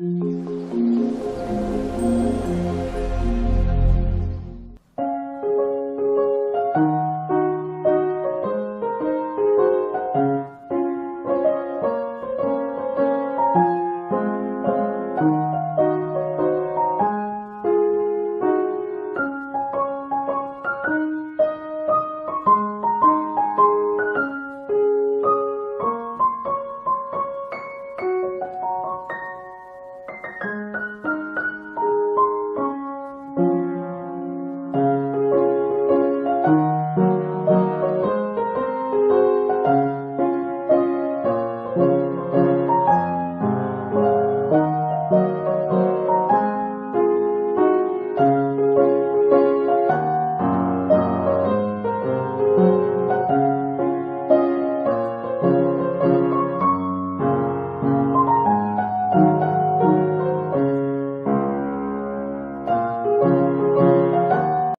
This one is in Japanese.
うん。